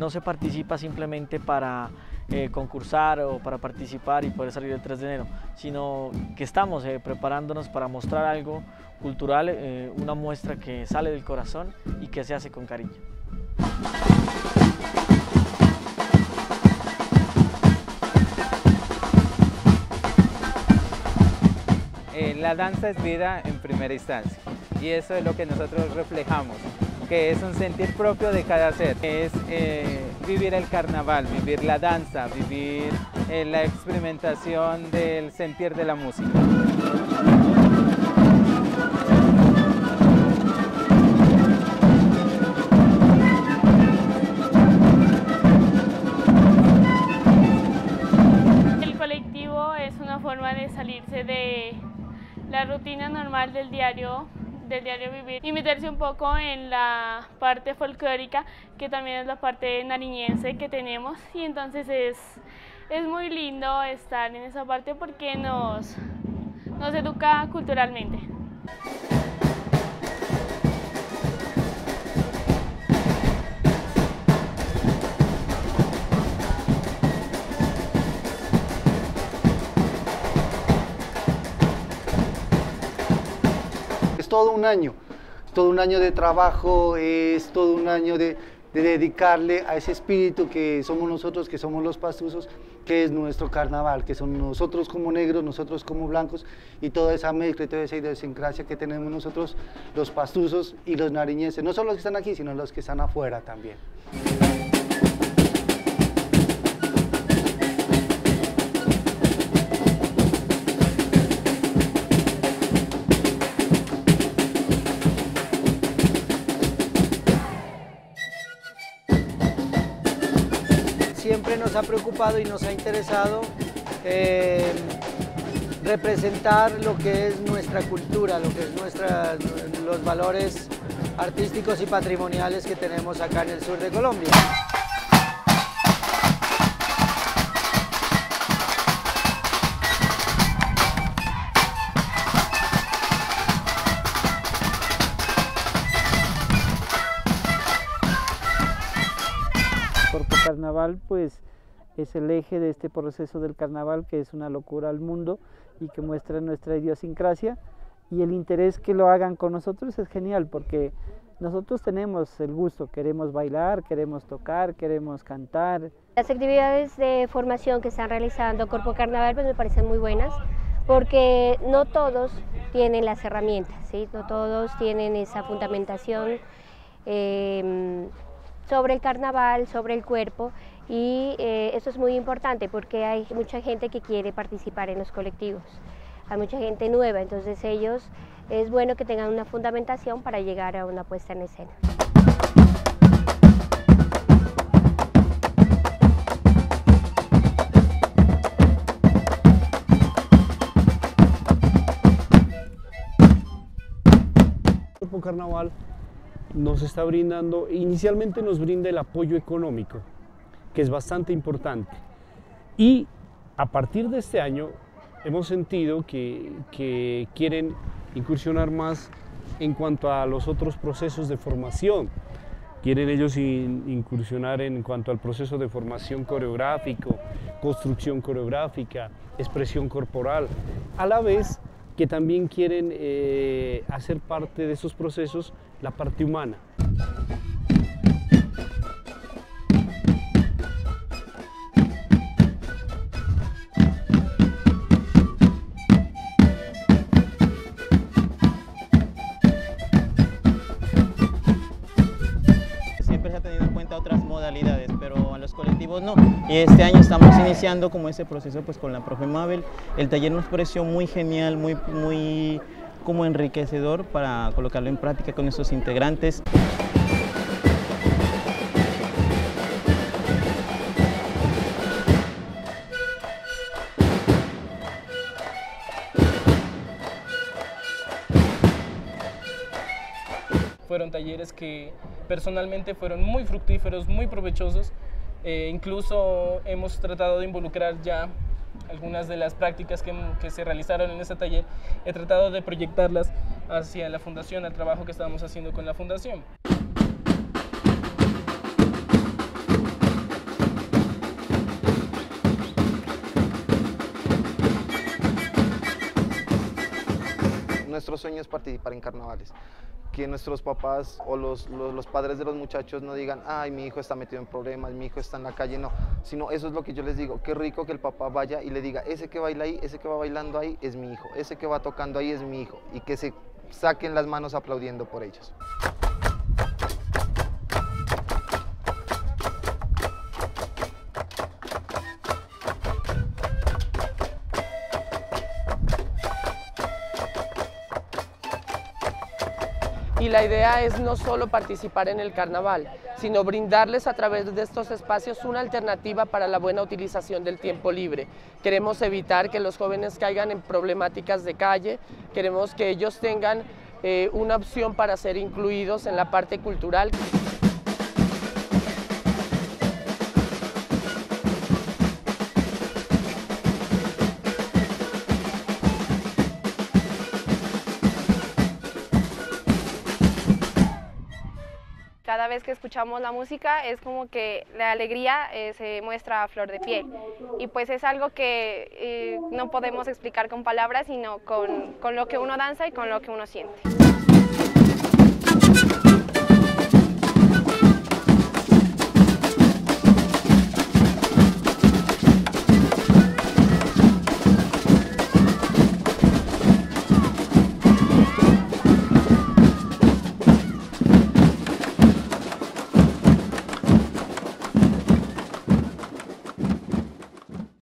no se participa simplemente para eh, concursar o para participar y poder salir el 3 de enero, sino que estamos eh, preparándonos para mostrar algo cultural, eh, una muestra que sale del corazón y que se hace con cariño. la danza es vida en primera instancia y eso es lo que nosotros reflejamos que es un sentir propio de cada ser, es eh, vivir el carnaval, vivir la danza, vivir eh, la experimentación del sentir de la música. El colectivo es una forma de salirse de la rutina normal del diario del diario vivir y meterse un poco en la parte folclórica, que también es la parte nariñense que tenemos. Y entonces es, es muy lindo estar en esa parte porque nos, nos educa culturalmente. Todo un año, es todo un año de trabajo, es todo un año de, dedicarle a ese espíritu que somos nosotros, que somos los pastusos, que es nuestro carnaval, que son nosotros como negros, nosotros como blancos, y toda esa mezcla y toda esa idiosincrasia que tenemos nosotros, los pastusos y los nariñenses, no solo los que están aquí, sino los que están afuera también. Siempre nos ha preocupado y nos ha interesado eh, representar lo que es nuestra cultura, lo que es nuestra, los valores artísticos y patrimoniales que tenemos acá en el sur de Colombia. Carnaval pues es el eje de este proceso del carnaval que es una locura al mundo y que muestra nuestra idiosincrasia y el interés que lo hagan con nosotros es genial porque nosotros tenemos el gusto, queremos bailar, queremos tocar, queremos cantar. Las actividades de formación que están realizando Corpo Carnaval pues me parecen muy buenas porque no todos tienen las herramientas, ¿sí? no todos tienen esa fundamentación eh, sobre el carnaval, sobre el cuerpo y eh, eso es muy importante porque hay mucha gente que quiere participar en los colectivos, hay mucha gente nueva, entonces ellos es bueno que tengan una fundamentación para llegar a una puesta en escena. Carnaval nos está brindando, inicialmente nos brinda el apoyo económico, que es bastante importante. Y a partir de este año hemos sentido que, que quieren incursionar más en cuanto a los otros procesos de formación. Quieren ellos incursionar en cuanto al proceso de formación coreográfico, construcción coreográfica, expresión corporal, a la vez que también quieren eh, hacer parte de esos procesos la parte humana. Siempre se ha tenido en cuenta otras modalidades, pero en los colectivos no. Y este año estamos iniciando como ese proceso pues con la profe Mabel. El taller nos pareció muy genial, muy, muy como enriquecedor para colocarlo en práctica con nuestros integrantes. Fueron talleres que personalmente fueron muy fructíferos, muy provechosos. Eh, incluso hemos tratado de involucrar ya algunas de las prácticas que, que, se realizaron en ese taller, he tratado de proyectarlas hacia la fundación, al trabajo que estábamos haciendo con la fundación. Nuestro sueño es participar en carnavales que nuestros papás o los, los, padres de los muchachos no digan, ay, mi hijo está metido en problemas, mi hijo está en la calle, no, sino eso es lo que yo les digo, qué rico que el papá vaya y le diga, ese que baila ahí, ese que va bailando ahí es mi hijo, ese que va tocando ahí es mi hijo, y que se saquen las manos aplaudiendo por ellos. Y la idea es no solo participar en el carnaval, sino brindarles a través de estos espacios una alternativa para la buena utilización del tiempo libre. Queremos evitar que los jóvenes caigan en problemáticas de calle, queremos que ellos tengan eh, una opción para ser incluidos en la parte cultural. Vez que escuchamos la música es como que la alegría eh, se muestra a flor de piel. Y pues es algo que eh, no podemos explicar con palabras, sino con, con lo que uno danza y con lo que uno siente.